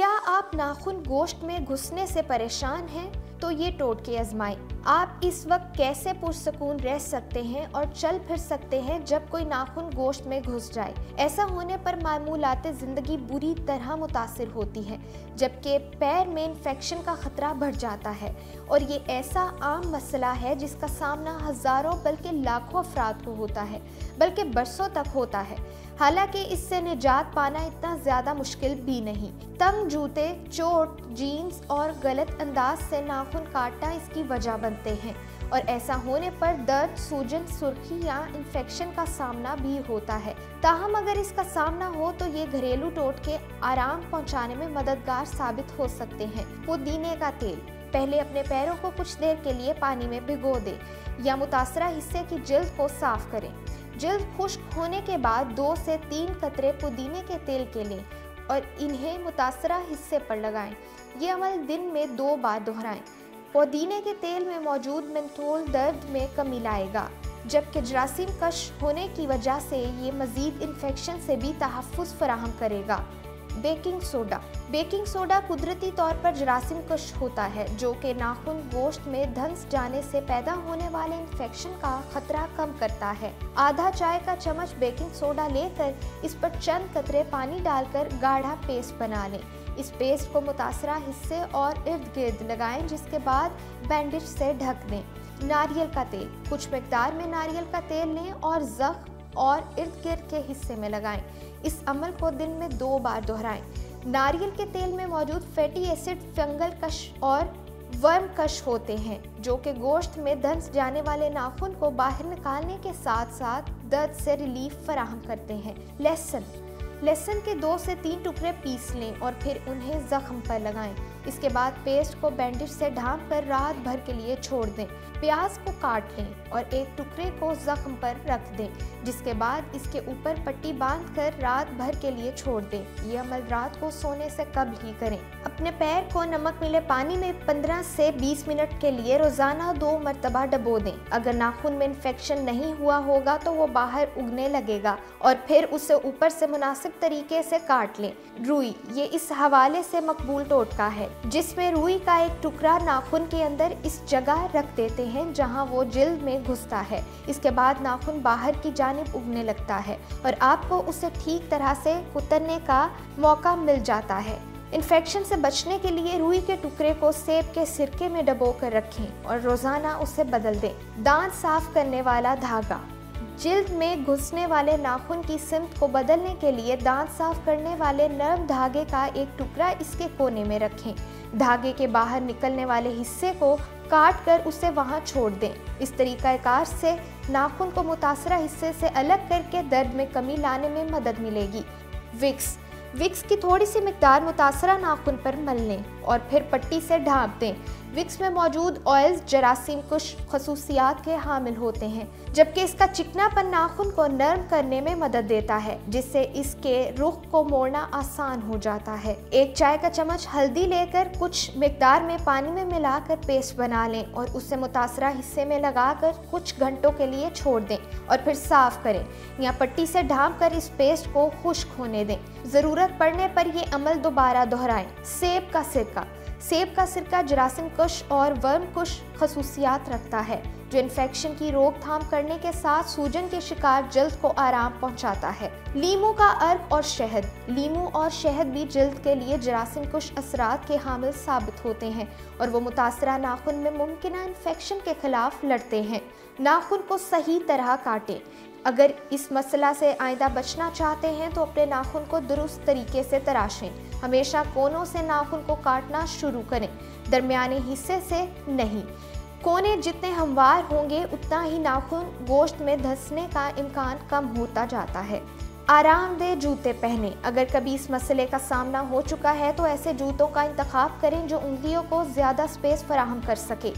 नाखून गोश्त में घुसने से परेशान हैं? तो ये टोटके आजमाएँ। आप इस वक्त कैसे पुरसकून रह सकते हैं और चल फिर सकते हैं जब कोई नाखून गोश्त में घुस जाए? ऐसा होने पर मामूलात ज़िंदगी बुरी तरह मुतासर होती है, जबकि पैर में इन्फेक्शन का ख़तरा बढ़ जाता है। और ये ऐसा आम मसला है जिसका सामना हज़ारों बल्कि लाखों अफराद को होता है, बल्कि बरसों तक होता है। हालाँकि इससे निजात पाना इतना ज़्यादा मुश्किल भी नहीं। तंग जूते, चोट, जीन्स और गलत अंदाज से नाखून काटना इसकी वजह बनते हैं। और ऐसा होने पर दर्द, सूजन, सुर्खी या इन्फेक्शन का सामना भी होता है। ताहम अगर इसका सामना हो तो ये घरेलू टोटके आराम पहुँचाने में मददगार साबित हो सकते हैं। पुदीने का तेल। पहले अपने पैरों को कुछ देर के लिए पानी में भिगो दें या मुतासरा हिस्से की जल्द को साफ़ करें जल्द खुश्क होने के बाद दो से तीन कतरे पुदीने के तेल के लें और इन्हें मुतासरा हिस्से पर लगाएँ। ये अमल दिन में दो बार दोहराएँ। पुदीने के तेल में मौजूद मेंथोल दर्द में कमी लाएगा, जबकि जरासीम कश होने की वजह से ये मज़ीद इन्फेक्शन से भी तहफ़ फराहम करेगा बेकिंग सोडा। बेकिंग सोडा कुदरती तौर पर जरासीम कश होता है, जो कि नाखून गोश्त में धंस जाने से पैदा होने वाले इन्फेक्शन का खतरा कम करता है। आधा चाय का चम्मच बेकिंग सोडा लेकर इस पर चंद कतरे पानी डालकर गाढ़ा पेस्ट बना लें। इस पेस्ट को मुतासरा हिस्से और इर्द गिर्द लगाएँ, जिसके बाद बैंडेज से ढक दें। नारियल का तेल। कुछ मकदार में नारियल का तेल लें और जख्म और इर्द गिर्द के हिस्से में लगाएँ। इस अमल को दिन में दो बार दोहराएँ। नारियल के तेल में मौजूद फैटी एसिड फंगल कश और वर्म कश होते हैं, जो कि गोश्त में धंस जाने वाले नाखून को बाहर निकालने के साथ साथ दर्द से रिलीफ फराहम करते हैं। लहसुन। लहसुन के दो से तीन टुकड़े पीस लें और फिर उन्हें जख्म पर लगाएँ। इसके बाद पेस्ट को बैंडेज से ढांप कर रात भर के लिए छोड़ दें। प्याज को काट लें और एक टुकड़े को जख्म पर रख दें, जिसके बाद इसके ऊपर पट्टी बाँध कर रात भर के लिए छोड़ दें। ये अमल रात को सोने से कब ही करें। अपने पैर को नमक मिले पानी में 15 से 20 मिनट के लिए रोज़ाना दो मरतबा डबो दें। अगर नाखून में इन्फेक्शन नहीं हुआ होगा तो वो बाहर उगने लगेगा और फिर उसे ऊपर से मुनासिब तरीके से काट लें। रुई, ये इस हवाले से मकबूल टोटका है। जिसमें रुई का एक टुकड़ा नाखून के अंदर इस जगह रख देते हैं जहाँ वो जिल्द में घुसता है। इसके बाद नाखून बाहर की जानब उगने लगता है और आपको उसे ठीक तरह से कुतरने का मौका मिल जाता है। इन्फेक्शन से बचने के लिए रुई के टुकड़े को सेब के सिरके में डबो कर रखें और रोज़ाना उसे बदल दें। दांत साफ़ करने वाला धागा। जिल्द में घुसने वाले नाखून की सिमत को बदलने के लिए दांत साफ़ करने वाले नरम धागे का एक टुकड़ा इसके कोने में रखें। धागे के बाहर निकलने वाले हिस्से को काट कर उसे वहाँ छोड़ दें। इस तरीक़ाकार से नाखून को मुतासर हिस्से से अलग करके दर्द में कमी लाने में मदद मिलेगी। विक्स। विक्स की थोड़ी सी मकदार मुतासर नाखून पर मल लें और फिर पट्टी से ढाँप दें। विक्स में मौजूद ऑयल्स जरासीम कुछ खसूसियात के हामिल होते हैं, जबकि इसका चिकनापन नाखून को नरम करने में मदद देता है, जिससे इसके रुख को मोड़ना आसान हो जाता है। एक चाय का चम्मच हल्दी लेकर कुछ मकदार में पानी में मिलाकर पेस्ट बना लें और उसे मुतासरा हिस्से में लगाकर कुछ घंटों के लिए छोड़ दें और फिर साफ़ करें। या पट्टी से ढांप कर इस पेस्ट को खुश्क होने दें। ज़रूरत पड़ने पर यह अमल दोबारा दोहराएँ। सेब का सिरका। सेब का सिरका जरासिम कुश और वर्म कुश खसूसियात रखता है। जो इन्फेक्शन की रोकथाम करने के साथ सूजन के शिकार जल्द को आराम पहुंचाता है। लीमू का अर्क और शहद। लीमू और शहद भी जल्द के लिए जरासिम कुश असरात के हामिल साबित होते हैं और वो मुतासरा नाखून में मुमकिन इन्फेक्शन के खिलाफ लड़ते हैं। नाखून को सही तरह काटें। अगर इस मसला से आइंदा बचना चाहते हैं तो अपने नाखून को दुरुस्त तरीके से तराशें। हमेशा कोनों से नाखून को काटना शुरू करें। दरमियाने हिस्से से नहीं। कोने जितने हमवार होंगे, उतना ही नाखून गोश्त में धंसने का इम्कान कम होता जाता है। आरामदेह जूते पहने। अगर कभी इस मसले का सामना हो चुका है तो ऐसे जूतों का इंतखब करें जो उंगलियों को ज़्यादा स्पेस फराहम कर सके।